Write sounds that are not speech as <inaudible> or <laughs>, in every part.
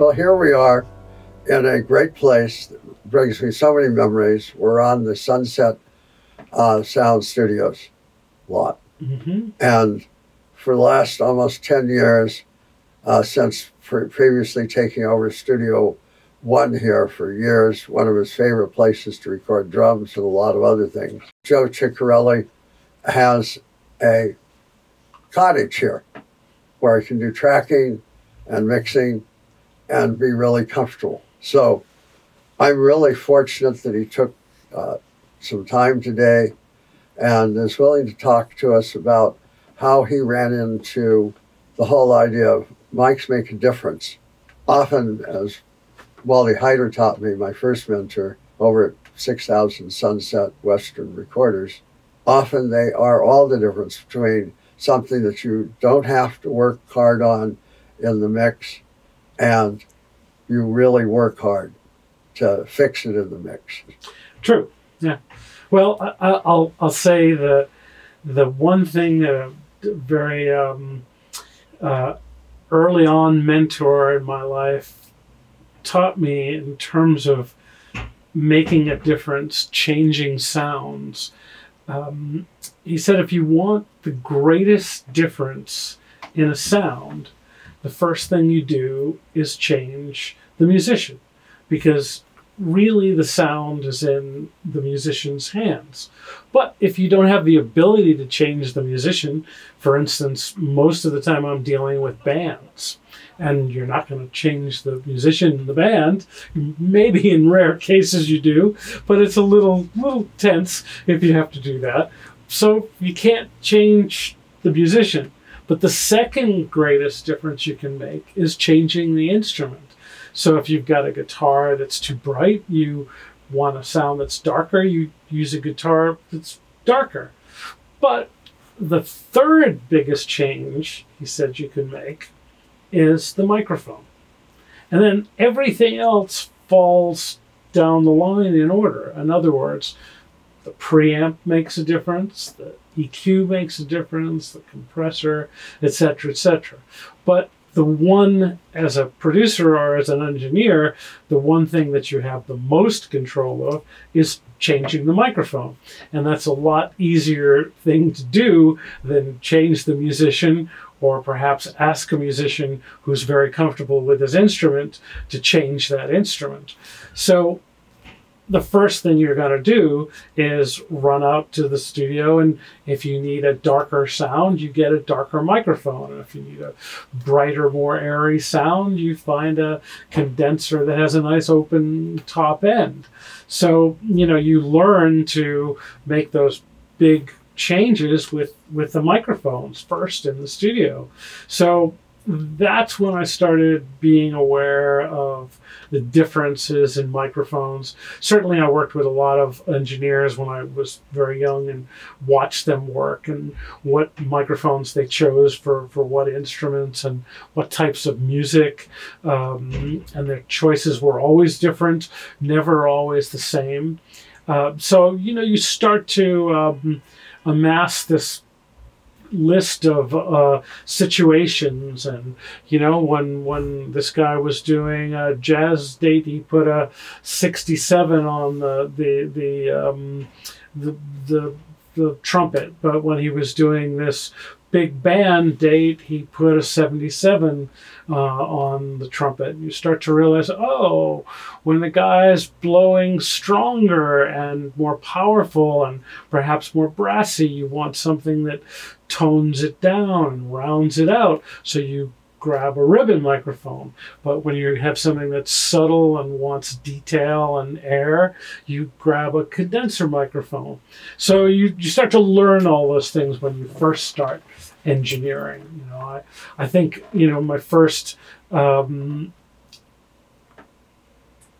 Well, here we are in a great place that brings me so many memories. We're on the Sunset uh, Sound Studios lot. Mm-hmm. And for the last almost 10 years, uh, since pre- previously taking over Studio One here for years, one of his favorite places to record drums and a lot of other things, Joe Chiccarelli has a cottage here where he can do tracking and mixing and be really comfortable. So I'm really fortunate that he took uh, some time today and is willing to talk to us about how he ran into the whole idea of mics make a difference. Often, as Wally Heider taught me, my first mentor over at 6000 Sunset Western Recorders, often they are all the difference between something that you don't have to work hard on in the mix and you really work hard to fix it in the mix. True. Yeah. Well, I, will I'll say the the one thing a very um, uh, early on mentor in my life taught me in terms of making a difference, changing sounds. Um, he said, if you want the greatest difference in a sound, the first thing you do is change the musician because really the sound is in the musician's hands. But if you don't have the ability to change the musician, for instance, most of the time I'm dealing with bands, and you're not going to change the musician in the band. Maybe in rare cases you do, but it's a little little tense if you have to do that. So you can't change the musician. But the second greatest difference you can make is changing the instrument. So if you've got a guitar that's too bright, you want a sound that's darker, you use a guitar that's darker. But the third biggest change he said you can make is the microphone. And then everything else falls down the line in order. In other words, the preamp makes a difference, the EQ makes a difference, the compressor, etc., etc. But the one as a producer or as an engineer the one thing that you have the most control of is changing the microphone and that's a lot easier thing to do than change the musician or perhaps ask a musician who's very comfortable with his instrument to change that instrument so the first thing you're going to do is run out to the studio and if you need a darker sound you get a darker microphone. And if you need a brighter more airy sound you find a condenser that has a nice open top end. So you know you learn to make those big changes with with the microphones first in the studio. So that's when I started being aware of the differences in microphones. Certainly, I worked with a lot of engineers when I was very young and watched them work and what microphones they chose for, for what instruments and what types of music. Um, and their choices were always different, never always the same. Uh, so, you know, you start to um, amass this list of uh, situations and you know when when this guy was doing a jazz date he put a 67 on the the the um, the, the the trumpet but when he was doing this big band date, he put a 77 uh, on the trumpet. You start to realize, oh, when the guy's blowing stronger and more powerful and perhaps more brassy, you want something that tones it down and rounds it out. So you grab a ribbon microphone. But when you have something that's subtle and wants detail and air, you grab a condenser microphone. So you, you start to learn all those things when you first start engineering. You know, I, I think, you know, my first um,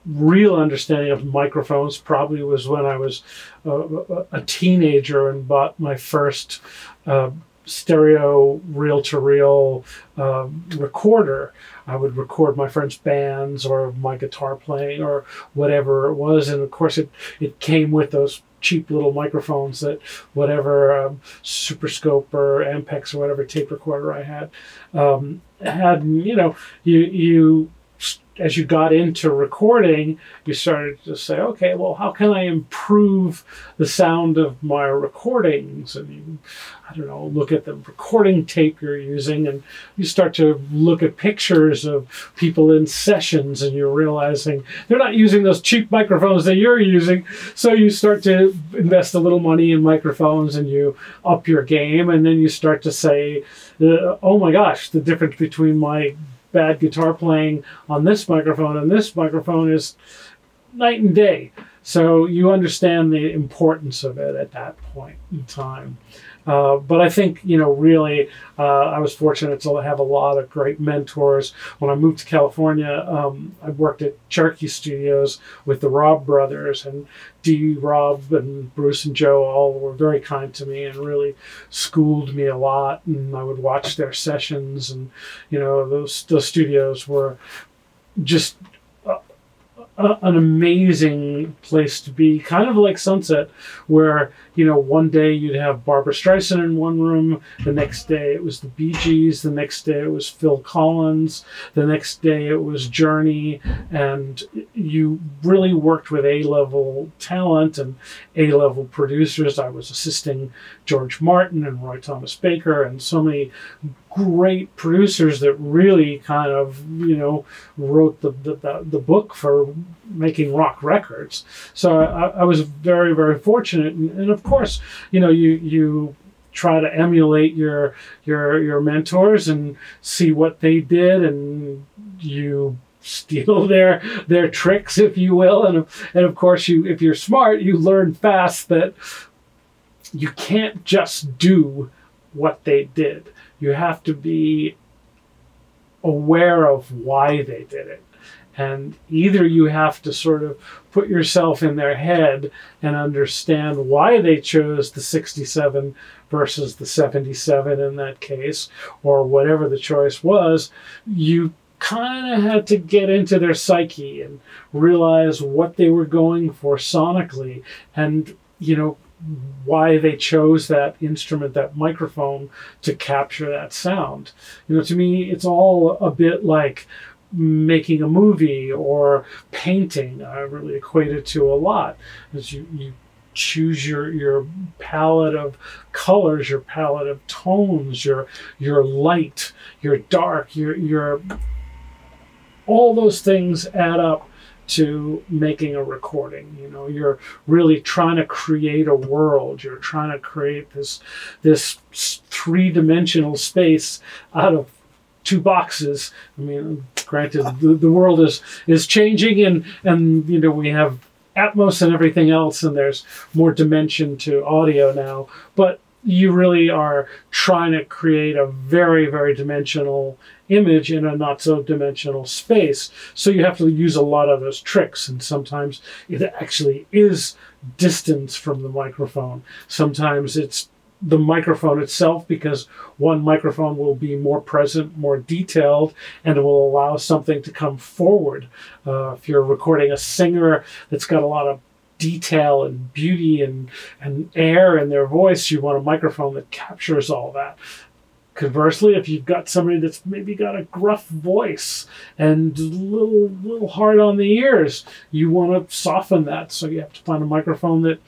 real understanding of microphones probably was when I was uh, a teenager and bought my first uh, stereo reel to reel recorder. I would record my friends' bands or my guitar playing or whatever it was. And of course, it, it came with those cheap little microphones that whatever um, Super Scope or Ampex or whatever tape recorder I had um, had. You know, you you as you got into recording, you started to say, okay, well, how can I improve the sound of my recordings? And you, I don't know, look at the recording tape you're using, and you start to look at pictures of people in sessions, and you're realizing they're not using those cheap microphones that you're using. So you start to invest a little money in microphones, and you up your game, and then you start to say, uh, oh my gosh, the difference between my bad guitar playing on this microphone and this microphone is night and day. So you understand the importance of it at that point in time. Uh, but I think, you know, really, uh, I was fortunate to have a lot of great mentors. When I moved to California, um, I worked at Cherokee Studios with the Robb brothers, and Dee Robb and Bruce and Joe all were very kind to me and really schooled me a lot. And I would watch their sessions, and, you know, those, those studios were just an amazing place to be, kind of like Sunset, where you know one day you'd have Barbra Streisand in one room, the next day it was the Bee Gees, the next day it was Phil Collins, the next day it was Journey, and you really worked with A level talent and A level producers. I was assisting George Martin and Roy Thomas Baker and so many great producers that really kind of you know wrote the the, the book for making rock records. So I, I was very very fortunate. And, and, of course you know you you try to emulate your your your mentors and see what they did and you steal <laughs> their their tricks if you will. And and of course you if you're smart you learn fast that you can't just do what they did you have to be aware of why they did it. And either you have to sort of put yourself in their head and understand why they chose the 67 versus the 77 in that case, or whatever the choice was. You kind of had to get into their psyche and realize what they were going for sonically and, you know, why they chose that instrument, that microphone, to capture that sound. You know, to me, it's all a bit like making a movie or painting. I really equate it to a lot. As you, you choose your your palette of colors, your palette of tones, your your light, your dark, your your all those things add up to making a recording. You know, you're really trying to create a world. You're trying to create this this three dimensional space out of two boxes. I mean, granted, the, the world is is changing, and and you know we have Atmos and everything else, and there's more dimension to audio now, but you really are trying to create a very, very dimensional image in a not so dimensional space. So you have to use a lot of those tricks. And sometimes it actually is distance from the microphone. Sometimes it's the microphone itself because one microphone will be more present, more detailed, and it will allow something to come forward. Uh, if you're recording a singer that's got a lot of detail and beauty and, and air in their voice, you want a microphone that captures all that. Conversely, if you've got somebody that's maybe got a gruff voice and a little, little hard on the ears, you want to soften that. So you have to find a microphone that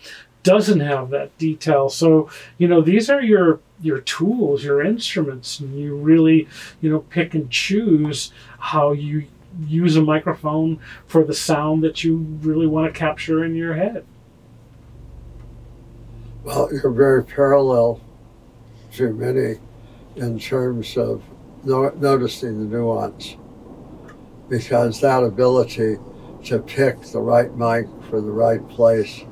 doesn't have that detail. So, you know, these are your your tools, your instruments, and you really, you know, pick and choose how you use a microphone for the sound that you really want to capture in your head. Well, you're very parallel to many in terms of no, noticing the nuance because that ability to pick the right mic for the right place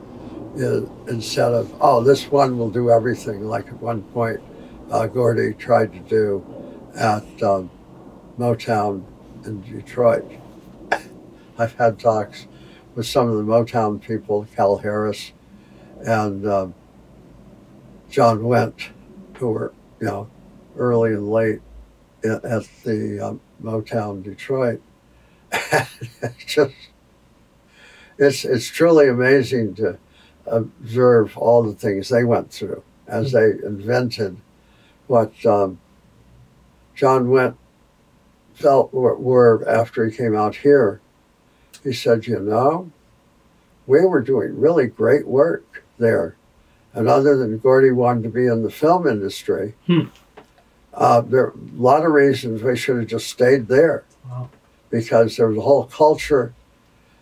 is, instead of, oh, this one will do everything, like at one point uh, Gordy tried to do at um, Motown in Detroit. I've had talks with some of the Motown people, Cal Harris and um, John Wendt, who were, you know, early and late at the um, Motown Detroit. <laughs> it's just, it's, it's truly amazing to observe all the things they went through as they invented what um, John Wendt felt were, were after he came out here. He said, You know, we were doing really great work there. And other than Gordy wanted to be in the film industry, Hmm. uh, there are a lot of reasons we should have just stayed there Wow. because there was a whole culture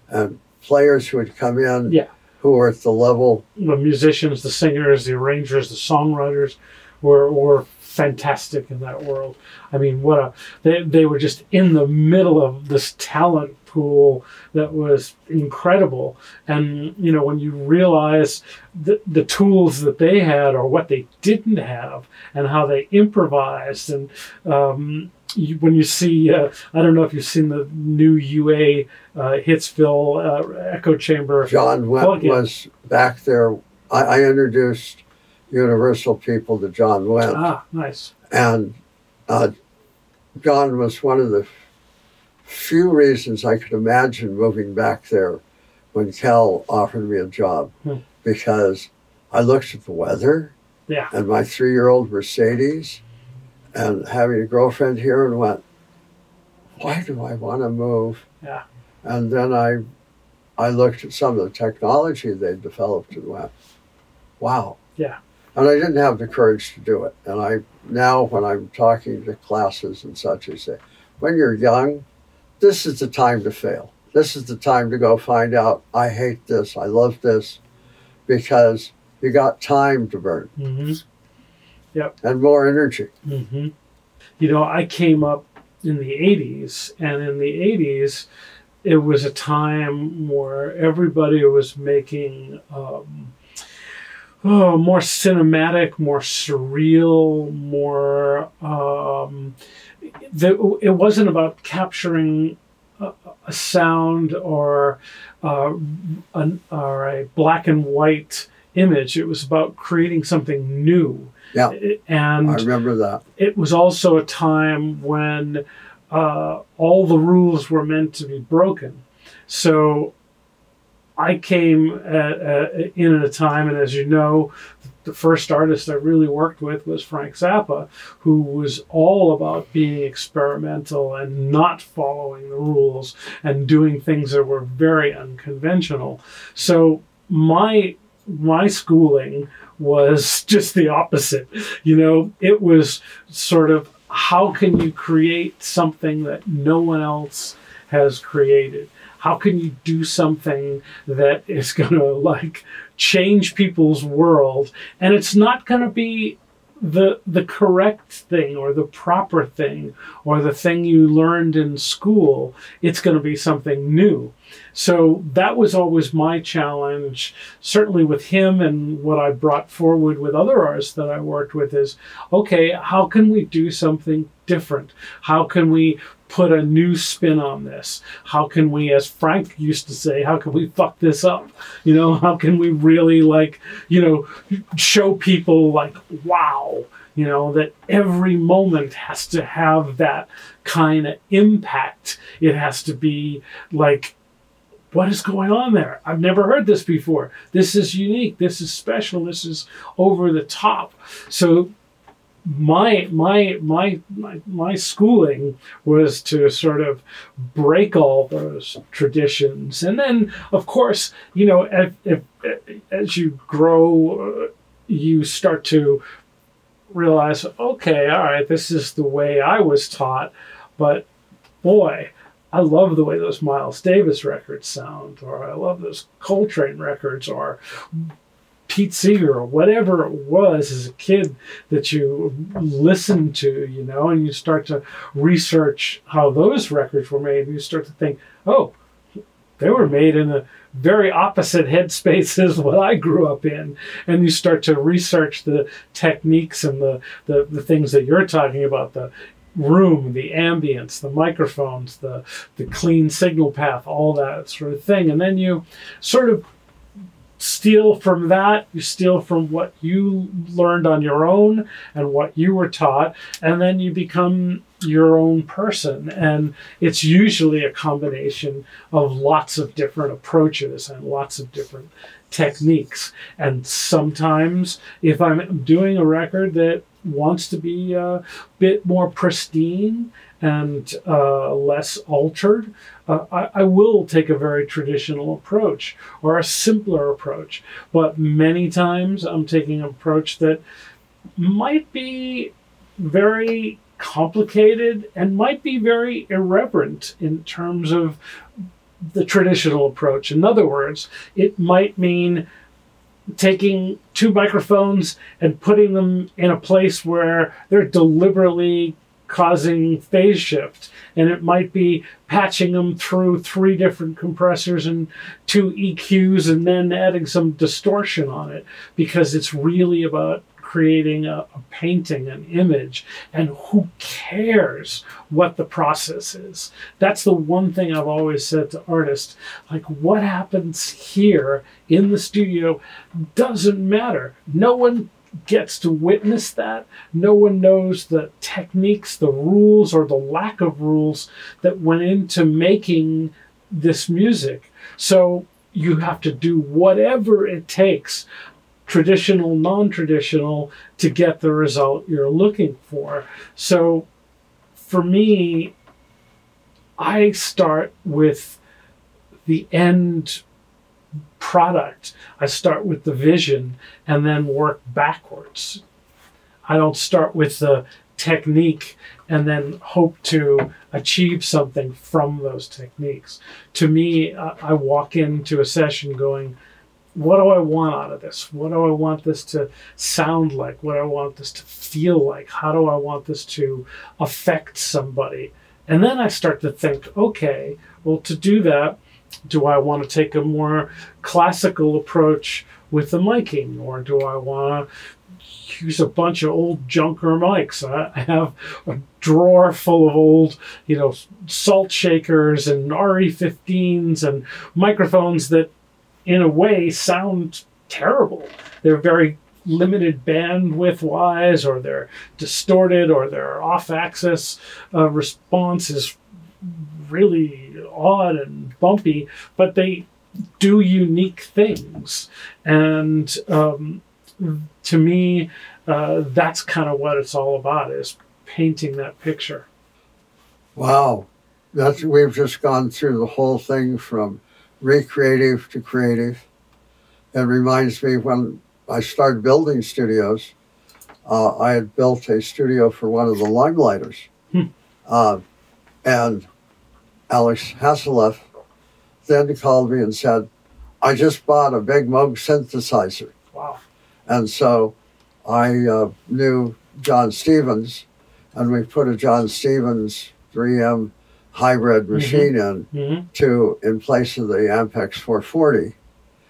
and players who would come in Yeah. who were at the level the musicians, the singers, the arrangers, the songwriters were were fantastic in that world. I mean, what a they they were just in the middle of this talent pool that was incredible. And you know, when you realize the the tools that they had or what they didn't have, and how they improvised, and um, you, when you see, uh, I don't know if you've seen the new UA uh, Hitsville uh, echo chamber. John Went was back there. I, I introduced Universal people to John Went. Ah, nice. And uh, John was one of the few reasons I could imagine moving back there when Cal offered me a job Hmm. because I looked at the weather Yeah. and my three year old Mercedes and having a girlfriend here and went, why do I want to move? Yeah. And then I, I looked at some of the technology they developed and went, wow. Yeah. And I didn't have the courage to do it. And I now, when I'm talking to classes and such, I say, when you're young, this is the time to fail. This is the time to go find out, I hate this, I love this, because you got time to burn hmm and more energy. hmm You know, I came up in the 80s, and in the 80s, it was a time where everybody was making um, oh, more cinematic, more surreal, more. Um, the, it wasn't about capturing a, a sound or, uh, an, or a black and white image. It was about creating something new. Yeah. And I remember that. it was also a time when uh, all the rules were meant to be broken. So I came at, uh, in at a time, and as you know, the first artist I really worked with was Frank Zappa, who was all about being experimental and not following the rules and doing things that were very unconventional. So my my schooling was <laughs> just the opposite. You know, it was sort of how can you create something that no one else has created? How can you do something that is going <laughs> to like change people's world? And it's not going to be the the correct thing or the proper thing or the thing you learned in school. It's going to be something new. So that was always my challenge certainly with him and what i brought forward with other artists that i worked with is okay how can we do something different? How can we put a new spin on this. How can we as frank used to say how can we fuck this up? You know how can we really like you know show people like wow you know that every moment has to have that kind of impact. It has to be like what is going on there? I've never heard this before. This is unique. This is special. This is over the top. So my my my my, schooling was to sort of break all those traditions. And then of course you know if, if, as you grow uh, you start to realize okay all right this is the way i was taught but boy i love the way those miles davis records sound or i love those coltrane records or Pete Seeger or whatever it was as a kid that you listened to, you know, and you start to research how those records were made, and you start to think, oh, they were made in a very opposite headspace as what I grew up in. And you start to research the techniques and the, the, the things that you're talking about, the room, the ambience, the microphones, the, the clean signal path, all that sort of thing. And then you sort of steal from that you steal from what you learned on your own and what you were taught and then you become your own person. And it's usually a combination of lots of different approaches and lots of different techniques. And sometimes if i'm doing a record that wants to be a bit more pristine and uh, less altered, uh, I, I, will take a very traditional approach or a simpler approach. But many times I'm taking an approach that might be very complicated and might be very irreverent in terms of the traditional approach. In other words, it might mean taking two microphones and putting them in a place where they're deliberately causing phase shift. And it might be patching them through three different compressors and two EQs and then adding some distortion on it because it's really about creating a, a, painting, an image, and who cares what the process is? That's the one thing I've always said to artists. Like, what happens here in the studio doesn't matter. No one gets to witness that. No one knows the techniques, the rules, or the lack of rules that went into making this music. So you have to do whatever it takes traditional, non traditional, to get the result you're looking for. So for me, I start with the end product. I start with the vision and then work backwards. I don't start with the technique and then hope to achieve something from those techniques. To me, I walk into a session going, what do I want out of this? What do I want this to sound like? What do I want this to feel like? How do I want this to affect somebody? And then I start to think, okay, well, to do that, do I want to take a more classical approach with the miking, or do I want to use a bunch of old junker mics? I have a drawer full of old, you know, salt shakers and RE15s and microphones that in a way, sound terrible. They're very limited bandwidth wise, or they're distorted, or their off axis uh, response is really odd and bumpy, but they do unique things. And um, to me, uh, that's kind of what it's all about is painting that picture. Wow. That's we've just gone through the whole thing from recreative to creative. It reminds me when I started building studios, uh, I had built a studio for one of the Limeliters. Hmm. Uh, and Alex Hassilev then called me and said, I just bought a big Moog synthesizer. Wow. And so I uh, knew John Stephens, and we put a John Stephens 3M hybrid mm-hmm. machine mm-hmm. in mm-hmm. to in place of the Ampex 440.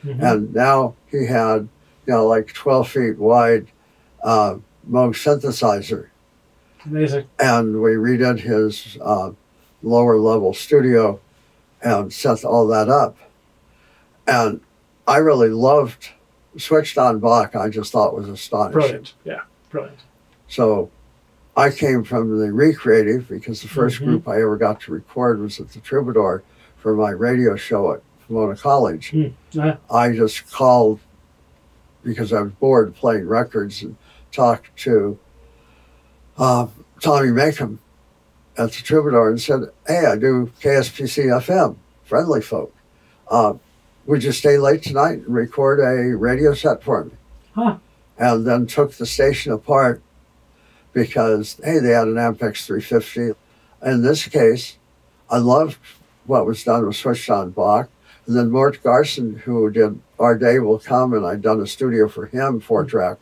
Mm-hmm. And now he had, you know, like 12 feet wide uh, Moog synthesizer. Amazing. And we redid his uh, lower level studio and set all that up. And I really loved Switched on Bach, I just thought was astonishing. Brilliant. Yeah, brilliant. So I came from the Recreative because the 1st mm-hmm. group I ever got to record was at the Troubadour for my radio show at Pomona College. Mm-hmm. I just called because I was bored playing records and talked to uh, Tommy Makem at the Troubadour and said, Hey, I do KSPC FM, friendly folk. Uh, would you stay late tonight and record a radio set for me? Huh. And then took the station apart because, hey, they had an Ampex 350. In this case, I loved what was done with Switched on Bach. And then Mort Garson, who did Our Day Will Come, and I'd done a studio for him, four track,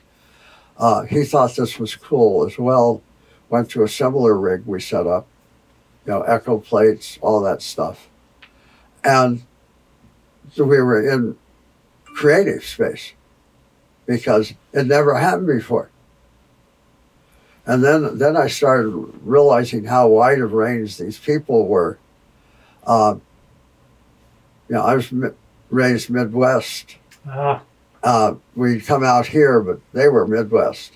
uh, he thought this was cool as well. Went to a similar rig we set up, you know, echo plates, all that stuff. And so we were in creative space because it never happened before. And then, then I started realizing how wide of range these people were. Uh, you know, I was mi- raised Midwest. Ah. Uh, we'd come out here, but they were Midwest.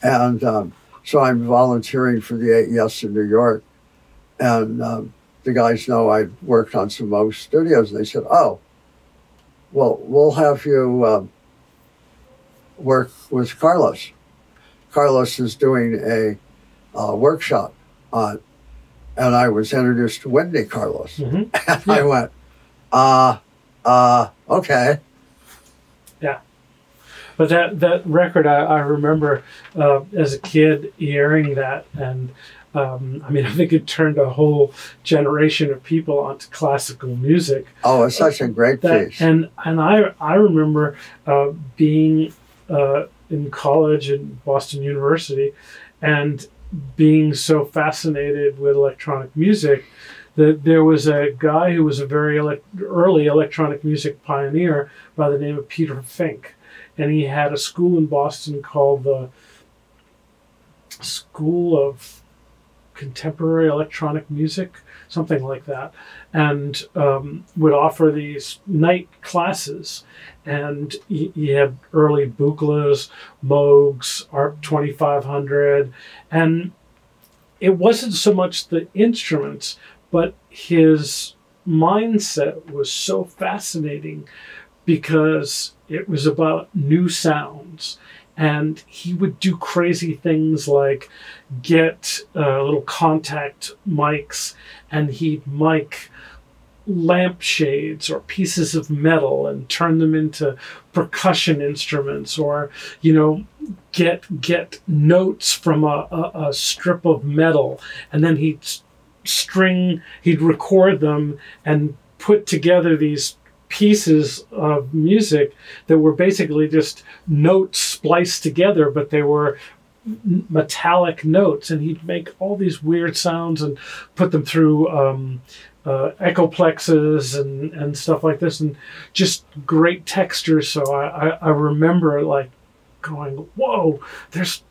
And um, so I'm volunteering for the AES in New York. And um, the guys know I'd worked on some Moog studios. And they said, oh, well, we'll have you uh, work with Carlos Carlos is doing a uh, workshop on, and I was introduced to Wendy Carlos. hmm <laughs> And I went, uh, uh, okay. But that that record, I, I remember uh, as a kid hearing that, and um, I mean, <laughs> I think it turned a whole generation of people onto classical music. Oh, it's such a great That, piece. and and I I remember uh, being uh, in college at Boston University, and being so fascinated with electronic music that there was a guy who was a very elec early electronic music pioneer by the name of Peter Fink, and he had a school in Boston called the School of Contemporary Electronic Music, something like that, and um, would offer these night classes. And he, had early Buchlas, Moogs, ARP 2500, and it wasn't so much the instruments, but his mindset was so fascinating because it was about new sounds. And he would do crazy things like get uh, little contact mics and he'd mic lampshades or pieces of metal and turn them into percussion instruments or you know get get notes from a, a, a strip of metal and then he'd string he'd record them and put together these pieces of music that were basically just notes spliced together but they were metallic notes and he'd make all these weird sounds and put them through um, uh, echoplexes and, and stuff like this and just great textures. So I, I, I remember like going whoa there's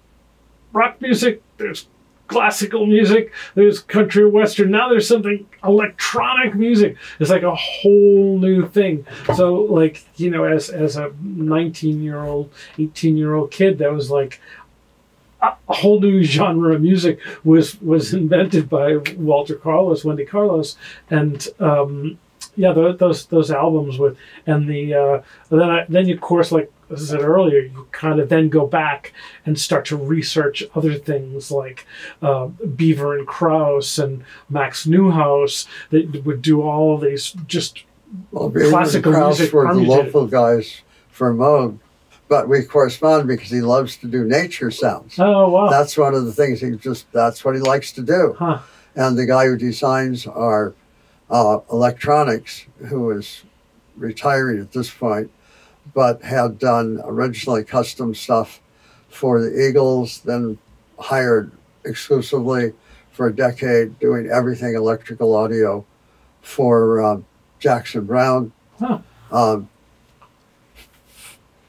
rock music there's classical music there's country western now there's something electronic music. It's like a whole new thing. So like you know as as a 19 year old 18 year old kid that was like a whole new genre of music was was invented by Walter Carlos, Wendy Carlos, and um, yeah, tho- those those albums with and the uh, then I, then of course like as I said earlier, you kind of then go back and start to research other things like uh, Beaver and Krause and Max Neuhaus that would do all of these just Well, Beaver and classical Krause music were the local guys for Moog, but we correspond because he loves to do nature sounds. oh wow That's one of the things he just, that's what he likes to do. huh And the guy who designs our uh, electronics, who is retiring at this point, but had done originally custom stuff for the Eagles, then hired exclusively for a decade doing everything electrical audio for um, Jackson Browne. Huh. Um,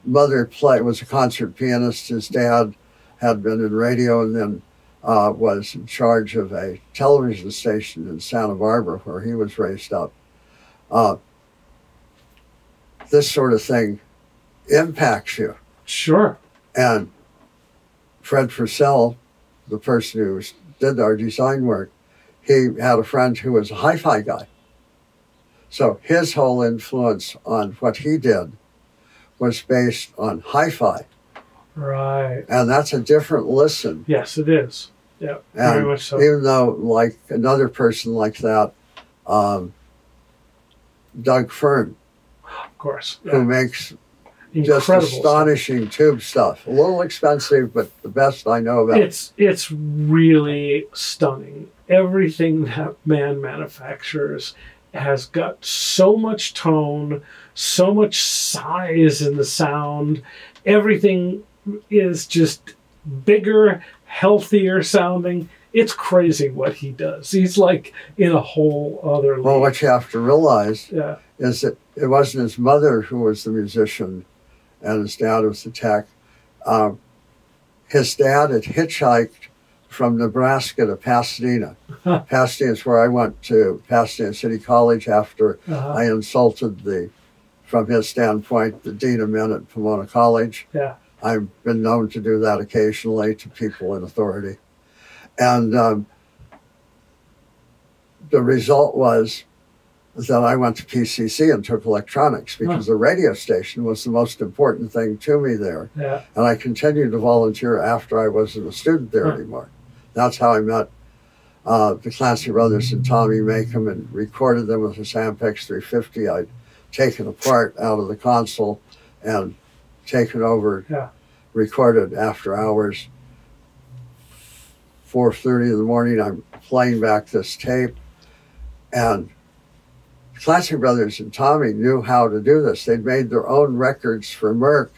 mother play was a concert pianist. His dad had been in radio and then uh, was in charge of a television station in Santa Barbara where he was raised up. Uh, this sort of thing impacts you. sure And Fred Forssell, the person who did our design work, he had a friend who was a hi fi guy. So his whole influence on what he did was based on hi fi. right And that's a different listen. yes it is yeah very much so even though, like another person like that, um, Doug Fearn, of course who yeah. Incredible just stuff. astonishing tube stuff. A little expensive, but the best I know about. It's it's really stunning. Everything that man manufactures has got so much tone, so much size in the sound. Everything is just bigger, healthier sounding. It's crazy what he does. He's like in a whole other league. Well, what you have to realize yeah. is that it wasn't his mother who was the musician and his dad was the tech. Um, his dad had hitchhiked from Nebraska to Pasadena. <laughs> Pasadena is where I went to Pasadena City College after Uh-huh. I insulted the, from his standpoint, the dean of men at Pomona College. yeah. I've been known to do that occasionally to people in authority. And um, the result was then I went to PCC and took electronics because the radio station was the most important thing to me there. Yeah. And I continued to volunteer after I wasn't a student there Huh. anymore. That's how I met uh, the Clancy brothers and Tommy Makem and recorded them with a Sampex 350 I'd taken apart out of the console and taken over, Yeah. recorded after hours. 4.30 in the morning, I'm playing back this tape. And Clancy Brothers and Tommy knew how to do this. They'd made their own records for Merck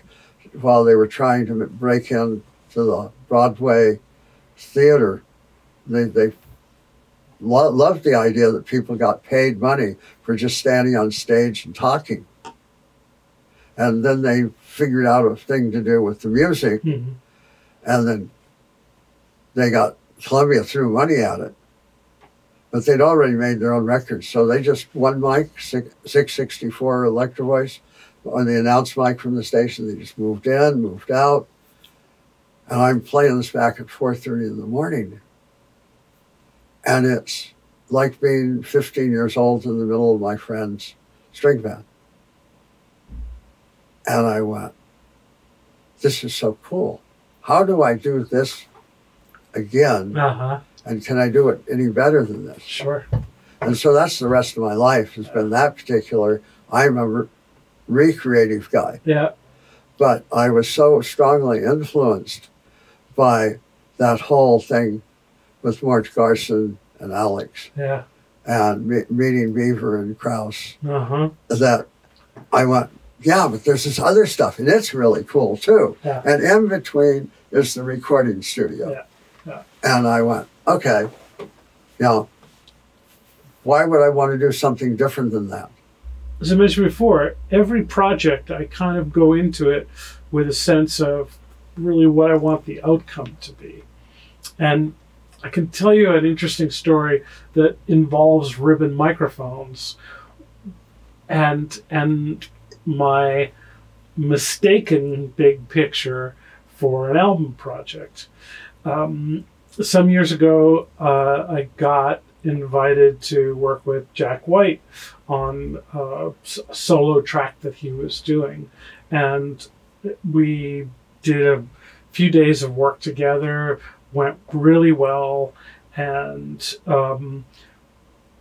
while they were trying to break into the Broadway theater. They, they lo- loved the idea that people got paid money for just standing on stage and talking. And then they figured out a thing to do with the music, Mhm. and then they got Columbia threw money at it. But they'd already made their own records, so they just one mic, six, 664 Electro Voice, on the announce mic from the station. They just moved in, moved out, and I'm playing this back at 4:30 in the morning, and it's like being 15 years old in the middle of my friend's string band. And I went, "This is so cool. How do I do this again?" Uh-huh. And can I do it any better than this? Sure. And so that's the rest of my life has been that particular. I'm a re- recreative guy, Yeah. but I was so strongly influenced by that whole thing with Mort Garson and Alex Yeah. and me- meeting Beaver and Krause Uh-huh. that I went, yeah, but there's this other stuff and it's really cool too. Yeah. And in between is the recording studio. Yeah, yeah. And I went, okay, know, why would I want to do something different than that? As I mentioned before, every project I kind of go into it with a sense of really what I want the outcome to be. And I can tell you an interesting story that involves ribbon microphones and and my mistaken big picture for an album project. Um, some years ago, uh, I got invited to work with Jack White on a solo track that he was doing, and we did a few days of work together. Went really well, and um,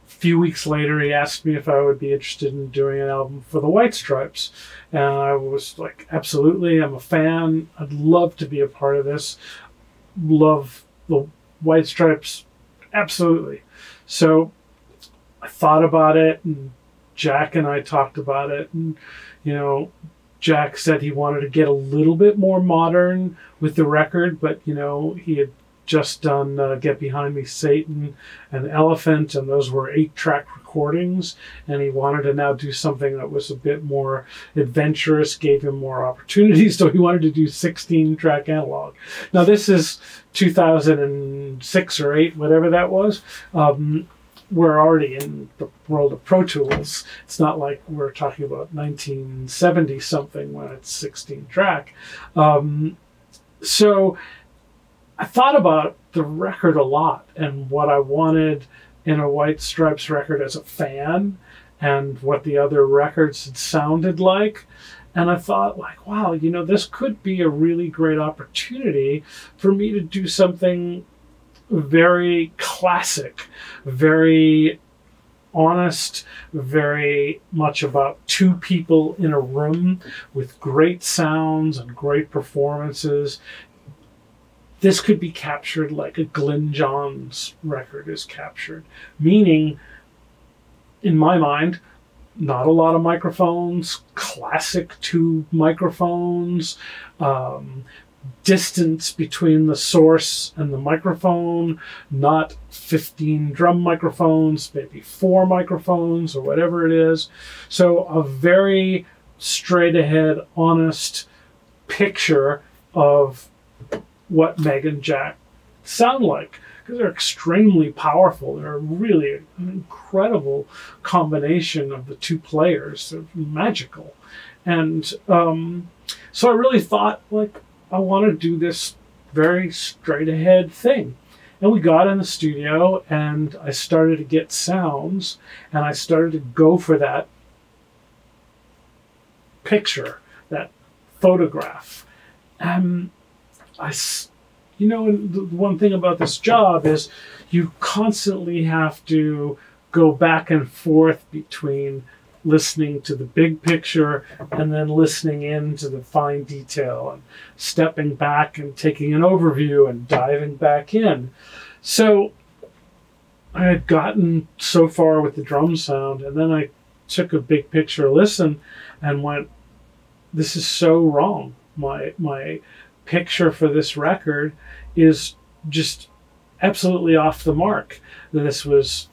a few weeks later, he asked me if I would be interested in doing an album for the White Stripes, and I was like, "Absolutely! I'm a fan. I'd love to be a part of this. Love the White Stripes, absolutely." So I thought about it, and Jack and I talked about it, and you know, Jack said he wanted to get a little bit more modern with the record, but you know, he had just done uh, Get Behind Me, Satan, and Elephant, and those were eight track recordings, and he wanted to now do something that was a bit more adventurous, gave him more opportunities, <laughs> so he wanted to do 16 track analog. Now, this is 2006 or 8, whatever that was. Um, we're already in the world of Pro Tools. It's not like we're talking about 1970 something when it's 16 track. Um, so I thought about the record a lot and what I wanted in a White Stripes record as a fan and what the other records had sounded like. And I thought, like, wow, you know, this could be a really great opportunity for me to do something very classic, very honest, very much about two people in a room with great sounds and great performances. This could be captured like a Glyn Johns record is captured, meaning, in my mind, not a lot of microphones, classic tube microphones, um, distance between the source and the microphone, not 15 drum microphones, maybe four microphones or whatever it is. So, a very straight ahead, honest picture of what Meg and Jack sound like. Because they're extremely powerful. They're really an incredible combination of the two players. They're magical. And um, so I really thought, like, I want to do this very straight ahead thing. And we got in the studio and I started to get sounds and I started to go for that picture, that photograph. And I, you know, the one thing about this job is you constantly have to go back and forth between listening to the big picture and then listening into the fine detail and stepping back and taking an overview and diving back in. So I had gotten so far with the drum sound and then I took a big picture listen and went, this is so wrong. My my picture for this record is just absolutely off the mark. This was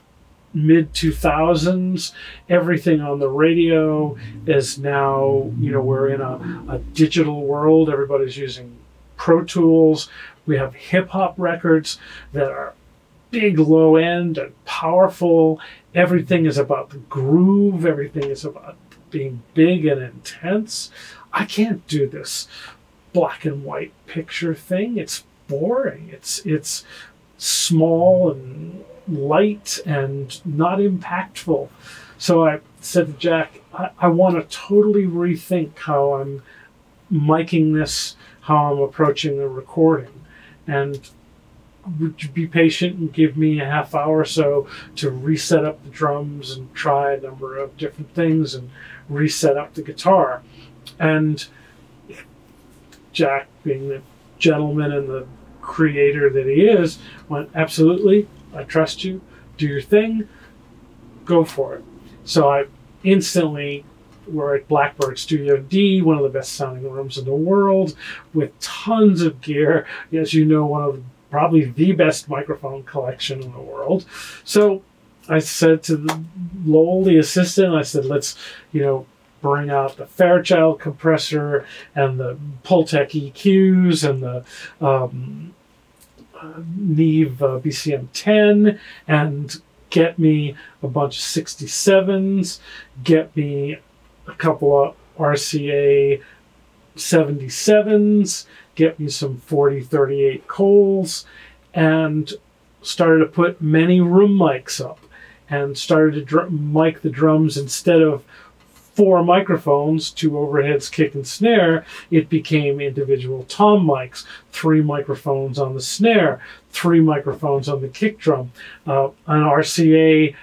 mid 2000s everything on the radio is now you know we're in a, a digital world. Everybody's using pro tools. We have hip hop records that are big low end and powerful. Everything is about the groove. Everything is about being big and intense. I can't do this black and white picture thing it's boring it's it's small and light and not impactful. So I said to Jack, I, I want to totally rethink how I'm miking this, how I'm approaching the recording. And would you be patient and give me a half hour or so to reset up the drums and try a number of different things and reset up the guitar? And Jack, being the gentleman and the creator that he is, went, Absolutely, I trust you. Do your thing. Go for it. So I instantly we're at Blackbird Studio D, one of the best sounding rooms in the world, with tons of gear. As you know, one of probably the best microphone collection in the world. So I said to the Lowell, the assistant, I said, let's, you know, bring out the Fairchild compressor and the Pultec EQs and the um, Neve uh, BCM 10 and get me a bunch of 67s, get me a couple of RCA 77s, get me some 4038 Coles, and started to put many room mics up and started to mic the drums instead of four microphones, two overheads, kick and snare, it became individual tom mics, three microphones on the snare, three microphones on the kick drum, uh, an RCA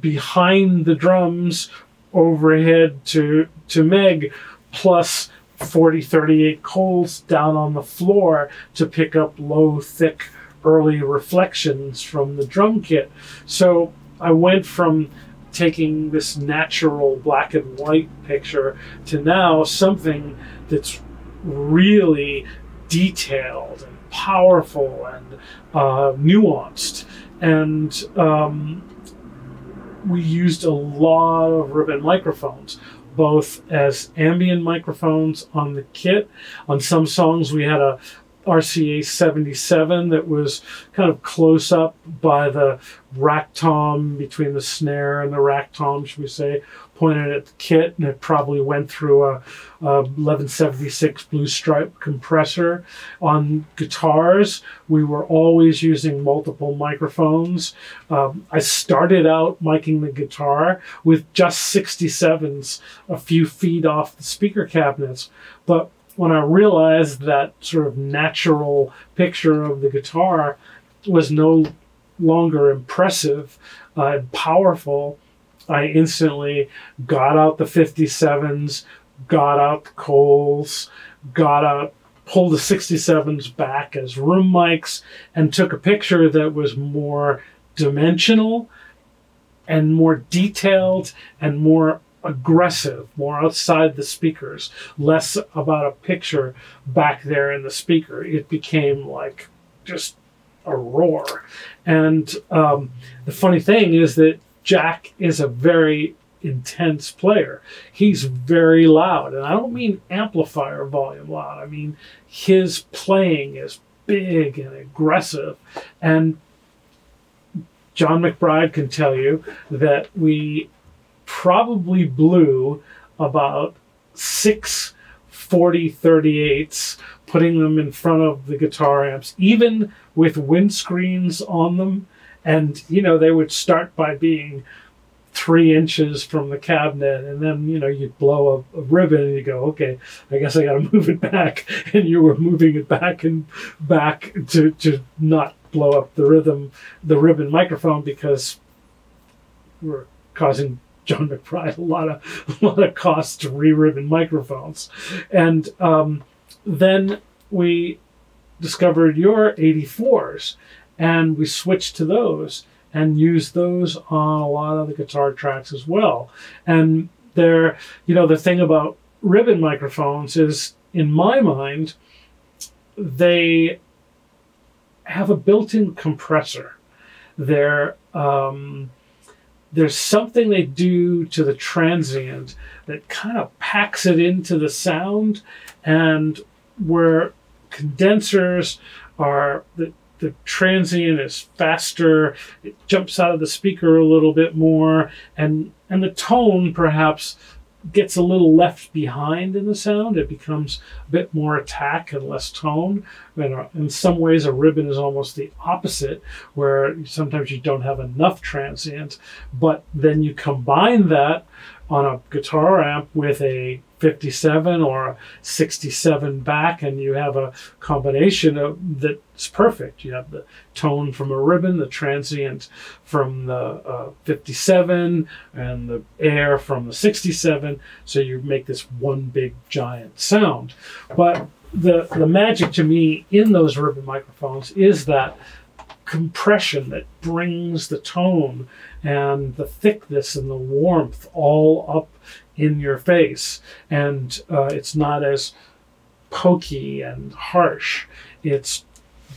behind the drums, overhead to, to Meg, plus 4038 Coles down on the floor to pick up low, thick, early reflections from the drum kit. So I went from taking this natural black and white picture to now something that's really detailed and powerful and uh, nuanced. And um, we used a lot of ribbon microphones, both as ambient microphones on the kit. On some songs, we had a RCA 77 that was kind of close up by the rack tom between the snare and the rack tom, should we say, pointed at the kit, and it probably went through a, a 1176 blue stripe compressor. On guitars, we were always using multiple microphones. Um, I started out miking the guitar with just 67s, a few feet off the speaker cabinets, but when I realized that sort of natural picture of the guitar was no longer impressive uh, and powerful, I instantly got out the 57s, got out Coles, got out, pulled the 67s back as room mics, and took a picture that was more dimensional and more detailed and more aggressive, more outside the speakers, less about a picture back there in the speaker. It became like just a roar. And um, the funny thing is that Jack is a very intense player. He's very loud. And I don't mean amplifier volume loud, I mean his playing is big and aggressive. And John McBride can tell you that we probably blew about six 40 38s putting them in front of the guitar amps, even with windscreens on them. And, you know, they would start by being three inches from the cabinet and then you know you'd blow a, a ribbon and you go okay i guess i got to <laughs> move it back and you were moving it back and back to to not blow up the rhythm the ribbon microphone because we're causing john mcbride a lot of <laughs> a lot of costs to re-ribbon microphones and um, then we discovered your 84s and we switched to those and use those on a lot of the guitar tracks as well. And they're, you know, the thing about ribbon microphones is, in my mind, they have a built-in compressor. They're um, there's something they do to the transient that kind of packs it into the sound, and where condensers are the the transient is faster, it jumps out of the speaker a little bit more, and and the tone perhaps gets a little left behind in the sound. It becomes a bit more attack and less tone. And in some ways, a ribbon is almost the opposite, where sometimes you don't have enough transient, but then you combine that on a guitar amp with a 57 or a 67 back and you have a combination of that's perfect. You have the tone from a ribbon the transient from the uh, 57 and the air from the 67 so you make this one big giant sound. But the the magic to me in those ribbon microphones is that compression that brings the tone and the thickness and the warmth all up in your face. And uh, it's not as pokey and harsh. It's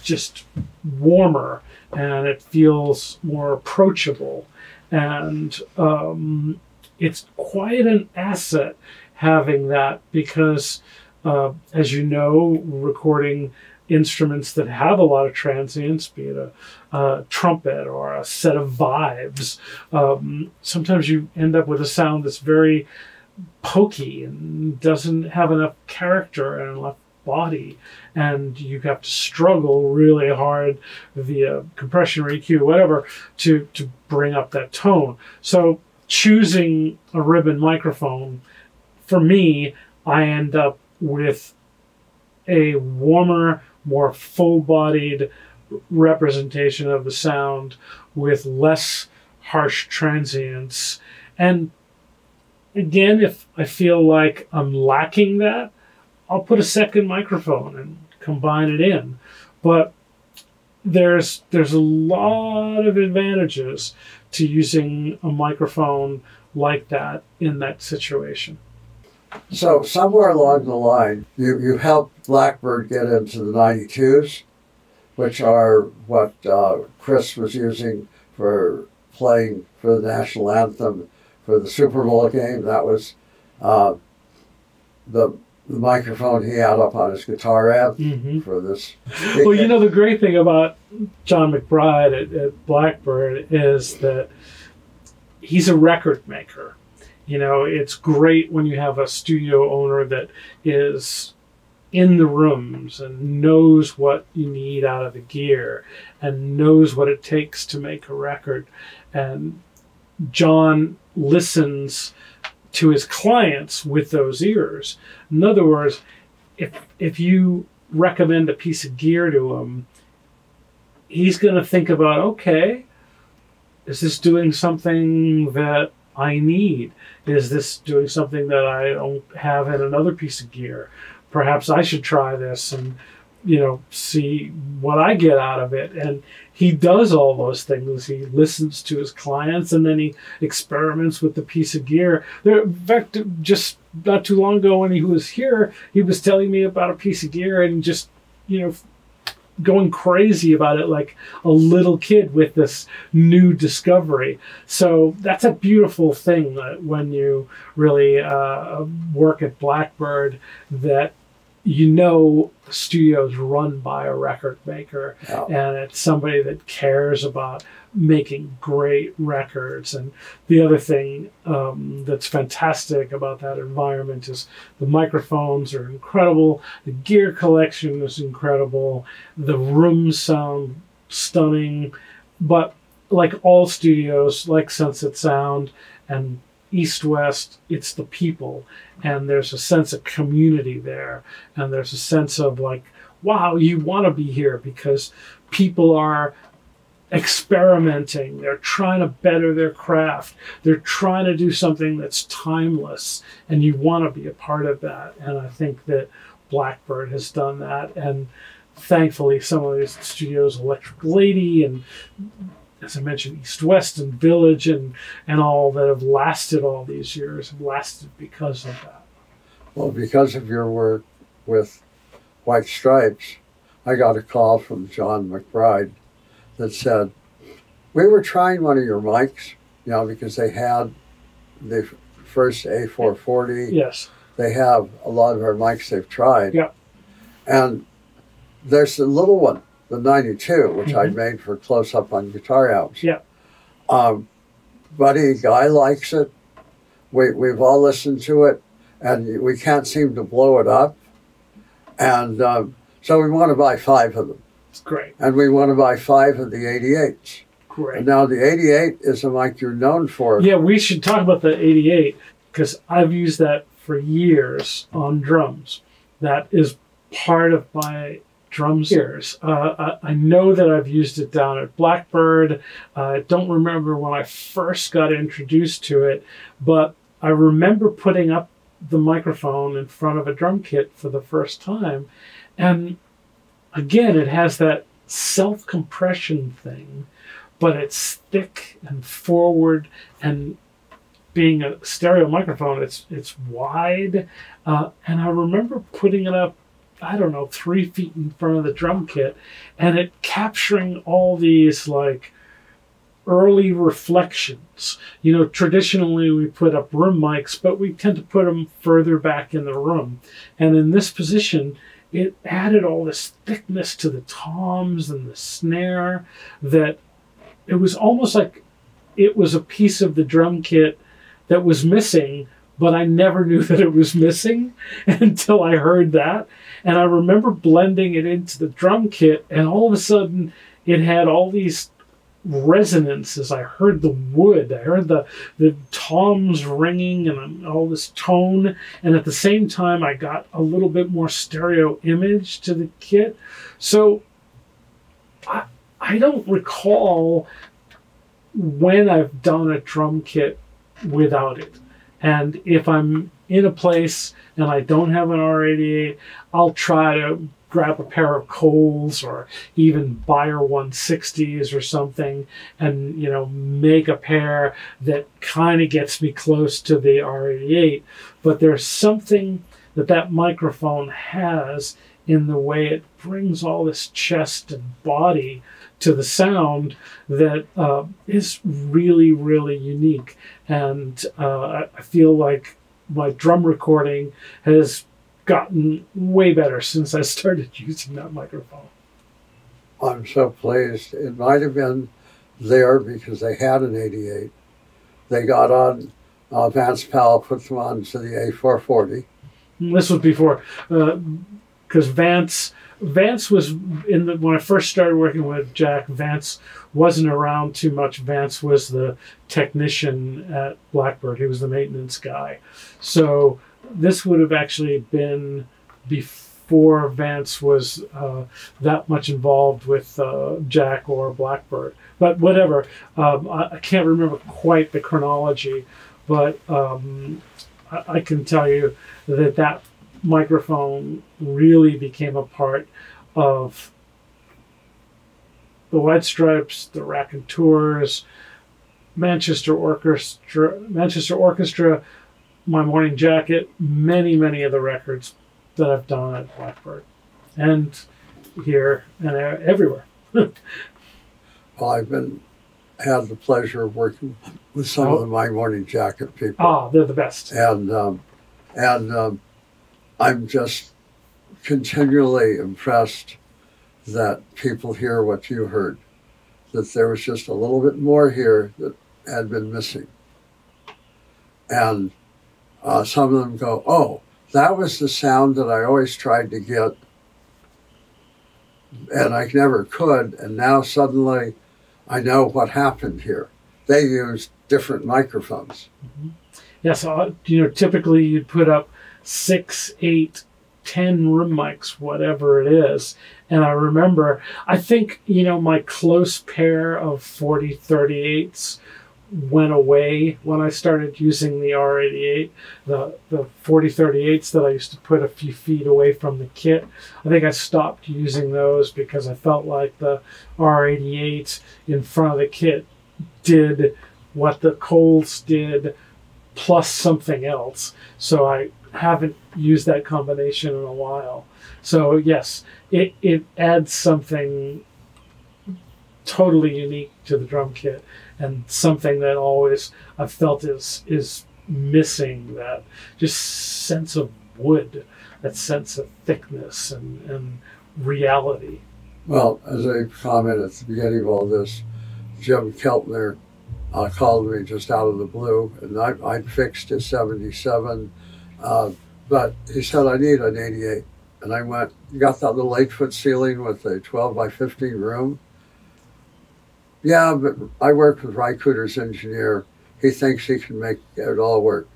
just warmer and it feels more approachable. And um, it's quite an asset having that because, uh, as you know, recording instruments that have a lot of transients, be it a, a trumpet or a set of vibes, um, sometimes you end up with a sound that's very pokey and doesn't have enough character and enough body and you have to struggle really hard via compression or EQ, whatever, to, to bring up that tone. So choosing a ribbon microphone, for me, I end up with a warmer, more full bodied representation of the sound with less harsh transients. And again, if I feel like I'm lacking that, I'll put a second microphone and combine it in. But there's there's a lot of advantages to using a microphone like that in that situation. So somewhere along the line, you, you helped Blackbird get into the 92s, which are what uh, Chris was using for playing for the national anthem for the Super Bowl game. That was uh, the the microphone he had up on his guitar amp mm-hmm. for this. <laughs> well, you know the great thing about John McBride at, at Blackbird is that he's a record maker you know, it's great when you have a studio owner that is in the rooms and knows what you need out of the gear and knows what it takes to make a record. And John listens to his clients with those ears. In other words, if if you recommend a piece of gear to him, he's going to think about, okay, is this doing something that I need? Is this doing something that I don't have in another piece of gear? Perhaps I should try this and you know see what I get out of it. And he does all those things. He listens to his clients and then he experiments with the piece of gear. There, in fact, just not too long ago when he was here, he was telling me about a piece of gear and just you know going crazy about it like a little kid with this new discovery. So that's a beautiful thing that when you really uh, work at Blackbird that you know the studio's run by a record maker and it's somebody that cares about making great records. And the other thing um, that's fantastic about that environment is the microphones are incredible. The gear collection is incredible. The rooms sound stunning. But like all studios like sunset sound and east west it's the people. And there's a sense of community there. And there's a sense of like wow you want to be here because people are experimenting. They're trying to better their craft. They're trying to do something that's timeless and you want to be a part of that. And i think that blackbird has done that. And thankfully some of these studios electric lady and as i mentioned east west and village and and all that have lasted all these years have lasted because of that Well, because of your work with White Stripes, I got a call from John McBride that said, We were trying one of your mics, you know, because they had the first A440. yes They have a lot of our mics they've tried. Yeah. And there's the little one, the 92, which I'd made for close up on guitar amps. Yeah. Um, Buddy Guy likes it. We, we've all listened to it, and we can't seem to blow it up. And um, so we want to buy five of them. it's great And we want to buy five of the 88s. great And now the 88 is a mic you're known for. Yeah, we should talk about the 88 because I've used that for years on drums. That is part of my drums years. Uh, I, I know that I've used it down at Blackbird. I don't remember when I first got introduced to it, but I remember putting up the microphone in front of a drum kit for the first time. And again, it has that self compression thing, but it's thick and forward and being a stereo microphone, it's it's wide, uh, and I remember putting it up, I don't know, three feet in front of the drum kit, and it capturing all these like early reflections. You know, traditionally we put up room mics, but we tend to put them further back in the room, and in this position. It added all this thickness to the toms and the snare that it was almost like it was a piece of the drum kit that was missing, but I never knew <laughs> that it was missing <laughs> until I heard that. And I remember blending it into the drum kit, and all of a sudden it had all these resonances. I heard the wood, I heard the, the toms ringing and um, all this tone. And at the same time, I got a little bit more stereo image to the kit. So I, I don't recall when I've done a drum kit without it. And if I'm in a place and I don't have an R88, I'll try to grab a pair of Coles or even Beyer 160s or something and, you know, make a pair that kind of gets me close to the R88. But there's something that that microphone has in the way it brings all this chest and body to the sound that uh, is really, really unique. And uh, I- feel like my drum recording has gotten way better since I <laughs> started using that microphone. I'm so pleased. It might have been there because they had an 88. They got on, uh, Vance Powell put them on to the A440. This was before, because Vance Vance was in the when I first started working with Jack. Vance wasn't around too much. Vance was the technician at Blackbird. He was the maintenance guy. So this would have actually been before Vance was uh, that much involved with uh, Jack or Blackbird. But whatever, um, I, I can't remember quite the chronology, but um, I, I can tell you that that microphone really became a part of the White Stripes, the Raconteurs, Manchester Orchestra, Manchester Orchestra, My Morning Jacket, many, many of the records that I've done at Blackbird, and here and everywhere. Well, I've been had the pleasure of working with some Oh. of the My Morning Jacket people, Ah, they're the best. and um, and um, I'm just continually impressed that people hear what you heard, that there was just a little bit more here that had been missing. And uh, some of them go, oh, that was the sound that I always tried to get, and I never could. And now suddenly I know what happened here. They used different microphones. Yes, uh, you know, typically you'd put up six, eight, ten room mics, whatever it is. And I remember, I think, you know, my close pair of 40 38s went away when I started using the R88. The, the 40 38s that I used to put a few feet away from the kit, I think I stopped using those because I felt like the R88 in front of the kit did what the Coles did plus something else. So I haven't used that combination in a while. So yes, it, it adds something totally unique to the drum kit and something that always I've felt is is missing that just sense of wood, that sense of thickness and, and reality. Well, as I commented at the beginning of all this, Jim Keltner uh, called me just out of the blue, and I, I'd fixed his 77, uh, but he said, I need an 88. And I went, You got that little eight foot ceiling with a 12 by 15 room? Yeah, but I worked with Ry Cooder's engineer. He thinks he can make it all work.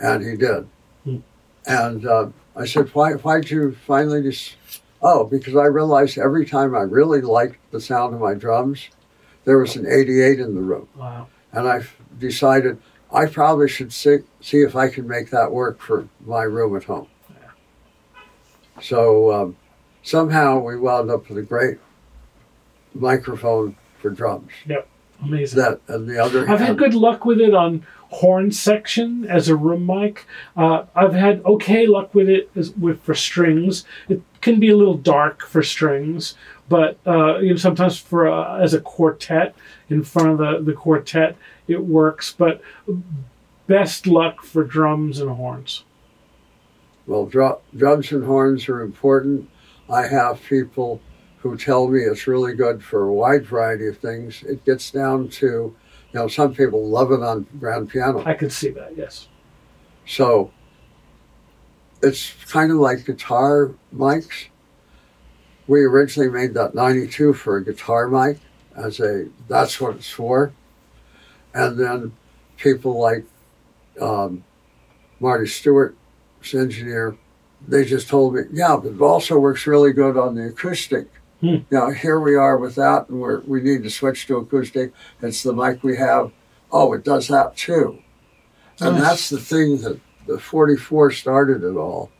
And he did. Hmm. And uh, I said, Why, Why'd you finally just. Oh, because I realized every time I really liked the sound of my drums, there was an 88 in the room. Wow. And I decided I probably should see, see if I can make that work for my room at home. So um, somehow we wound up with a great microphone for drums. Yep, Amazing. That and the other I've had good luck with it on horn section as a room mic. Uh, I've had okay luck with it as, with for strings. It can be a little dark for strings, but uh, you know sometimes for uh, as a quartet in front of the the quartet it works. But best luck for drums and horns. well, dru- drums and horns are important. I have people who tell me it's really good for a wide variety of things. It gets down to, you know, some people love it on grand piano. I could see that. Yes. So it's kind of like guitar mics. We originally made that 92 for a guitar mic as a, that's what it's for. And then people like um, Marty Stuart's engineer, they just told me, yeah, but it also works really good on the acoustic. Hmm. Now here we are with that, and we're, we need to switch to acoustic. It's the mic we have. Oh, it does that too. And Nice. that's the thing that the 44 started it all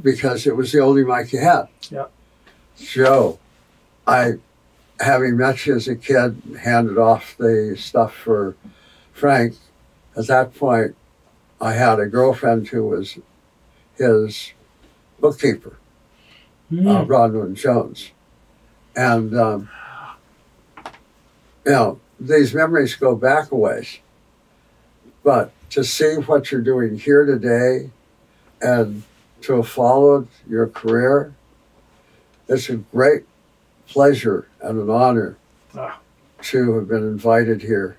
because it was the only mic you had. Yeah. Joe, I, having met you as a kid, handed off the stuff for Frank. At that point, I had a girlfriend who was his bookkeeper, Hmm. uh, Rodman Jones. And, um, you know, these memories go back a ways. But to see what you're doing here today and to have followed your career, it's a great pleasure and an honor Ah. to have been invited here.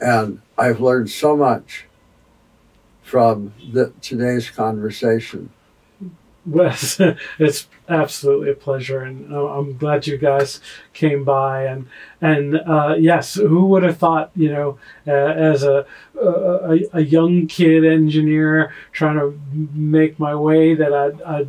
And I've learned so much from the, today's conversation. Wes, <laughs> it's absolutely a pleasure, and uh, I'm glad you guys came by. And and uh, yes, who would have thought, you know, uh, as a, a a young kid engineer trying to make my way, that I'd, I'd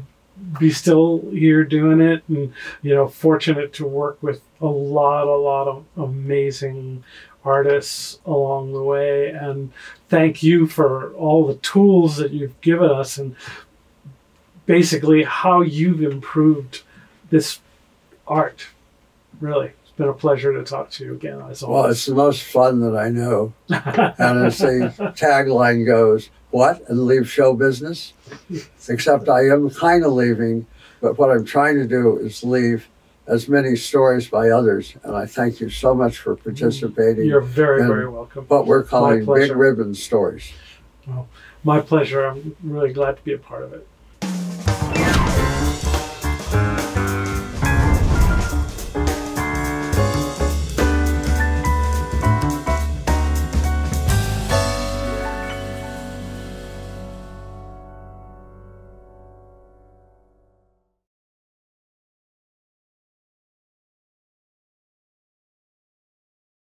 be still here doing it, and you know, fortunate to work with a lot, a lot of amazing artists along the way. And thank you for all the tools that you've given us and basically how you've improved this art. Really, it's been a pleasure to talk to you again. As Well, it's the most fun that I know. <laughs> And as the tagline goes, what? And leave show business? Except I am kind of leaving, but what I'm trying to do is leave as many stories by others. And I thank you so much for participating. You're very, very welcome. what we're calling big ribbon stories. Well, My pleasure. I'm really glad to be a part of it.